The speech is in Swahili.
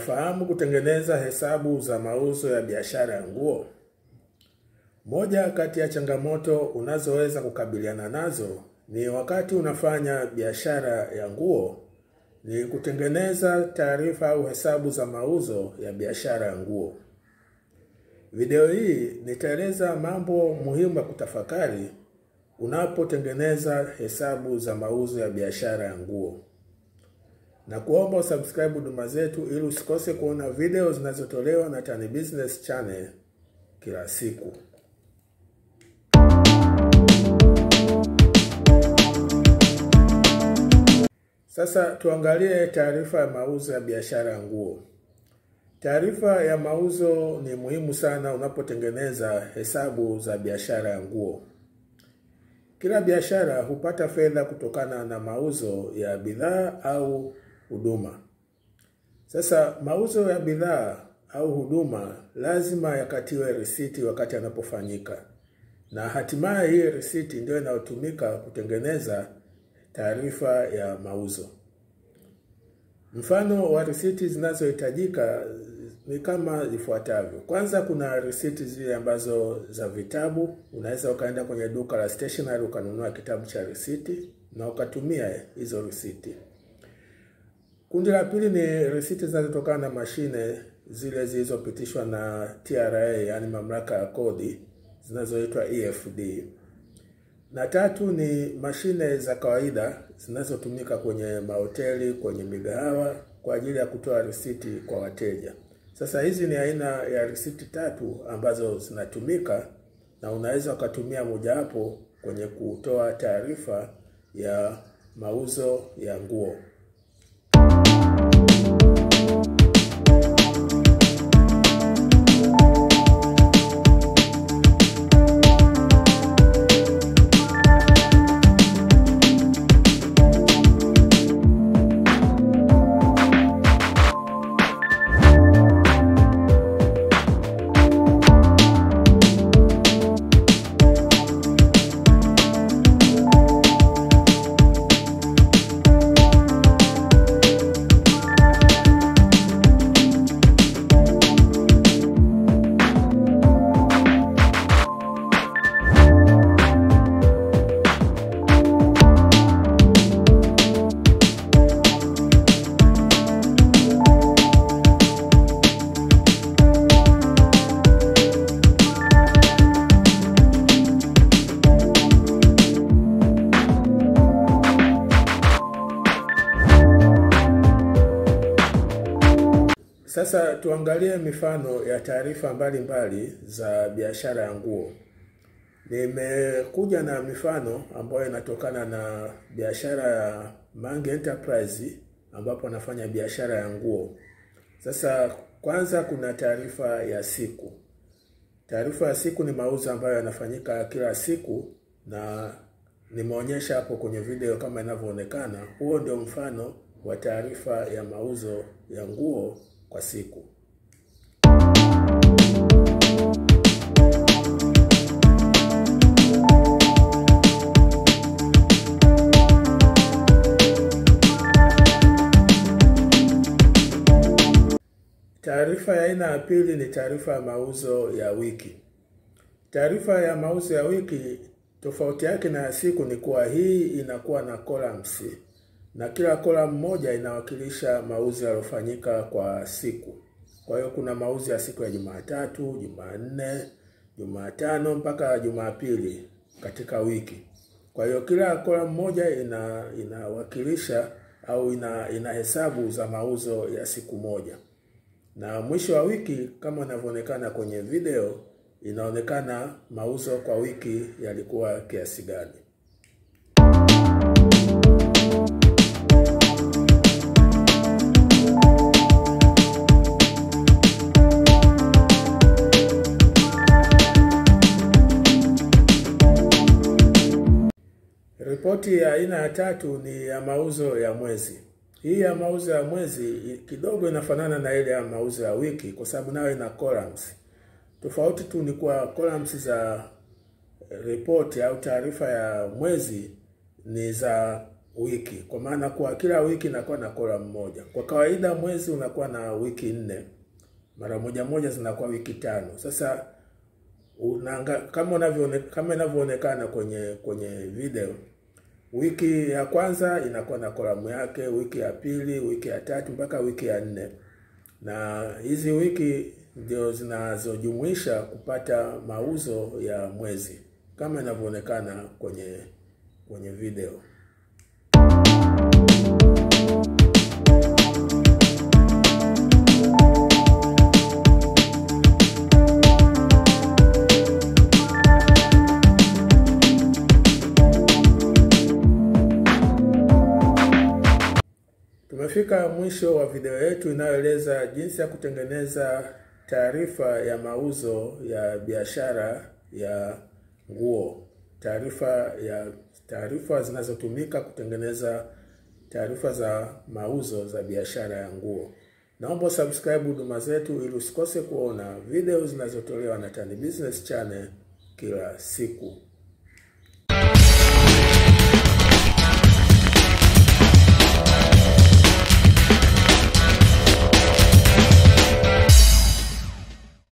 Unafahamu kutengeneza hesabu za mauzo ya biashara ya nguo? Moja kati ya changamoto unazoweza kukabiliana nazo ni wakati unafanya biashara ya nguo ni kutengeneza taarifa au hesabu za mauzo ya biashara ya nguo. Video hii nitaeleza mambo muhimu ya kutafakari unapotengeneza hesabu za mauzo ya biashara ya nguo. Na kuomba usubscribe huduma zetu ili usikose kuona video zinazotolewa na Tan Business Channel kila siku. Sasa tuangalie taarifa ya mauzo ya biashara ya nguo. Taarifa ya mauzo ni muhimu sana unapotengeneza hesabu za biashara ya nguo. Kila biashara hupata fedha kutokana na mauzo ya bidhaa au huduma. Sasa mauzo ya bidhaa au huduma lazima yakatiwe risiti wakati yanapofanyika, na hatimaye hii risiti ndio inayotumika kutengeneza taarifa ya mauzo. Mfano wa risiti zinazohitajika ni kama ifuatavyo. Kwanza, kuna risiti zile ambazo za vitabu. Unaweza ukaenda kwenye duka la stationery ukanunua kitabu cha risiti na ukatumia hizo risiti. Kundi la pili ni risiti zinazotokana na mashine zile zilizopitishwa na TRA, yaani mamlaka ya kodi zinazoitwa EFD. Na tatu ni mashine za kawaida zinazotumika kwenye mahoteli, kwenye migahawa kwa ajili ya kutoa risiti kwa wateja. Sasa hizi ni aina ya risiti tatu ambazo zinatumika na unaweza ukatumia mojawapo kwenye kutoa taarifa ya mauzo ya nguo. Thank you. Sasa tuangalie mifano ya taarifa mbalimbali za biashara ya nguo. Nimekuja na mifano ambayo inatokana na biashara ya Mange Enterprise ambapo anafanya biashara ya nguo. Sasa kwanza kuna taarifa ya siku. Taarifa ya siku ni mauzo ambayo yanafanyika kila siku na nimeonyesha hapo kwenye video kama inavyoonekana. Huo ndio mfano wa taarifa ya mauzo ya nguo kwa siku. Taarifa ya aina ya pili ni taarifa ya mauzo ya wiki. Taarifa ya mauzo ya wiki tofauti yake na ya siku ni kuwa hii inakuwa na columns na kila kola mmoja inawakilisha mauzi yaliyofanyika kwa siku. Kwa hiyo kuna mauzi ya siku ya Jumatatu, Jumanne, Jumatano mpaka Jumapili katika wiki. Kwa hiyo kila kola moja ina inawakilisha au ina ina hesabu za mauzo ya siku moja, na mwisho wa wiki kama inavyoonekana kwenye video, inaonekana mauzo kwa wiki yalikuwa kiasi gani. Ripoti ya aina ya tatu ni ya mauzo ya mwezi. Hii ya mauzo ya mwezi kidogo inafanana na ile ya mauzo ya wiki kwa sababu nayo ina columns. Tofauti tu ni kwa columns za ripoti au taarifa ya mwezi ni za wiki, kwa maana kwa kila wiki inakuwa na column moja. Kwa kawaida mwezi unakuwa na wiki nne, mara moja moja zinakuwa wiki tano. Sasa unanga, kama unavyoone, kama inavyoonekana kwenye kwenye video, wiki ya kwanza inakuwa na kolamu yake, wiki ya pili, wiki ya tatu mpaka wiki ya nne, na hizi wiki ndio zinazojumuisha kupata mauzo ya mwezi kama inavyoonekana kwenye kwenye video. Tumefika mwisho wa video yetu inayoeleza jinsi ya kutengeneza taarifa ya mauzo ya biashara ya nguo, taarifa ya taarifa zinazotumika kutengeneza taarifa za mauzo za biashara ya nguo. Naomba subscribe huduma zetu ili usikose kuona video zinazotolewa na Tan Business Channel kila siku.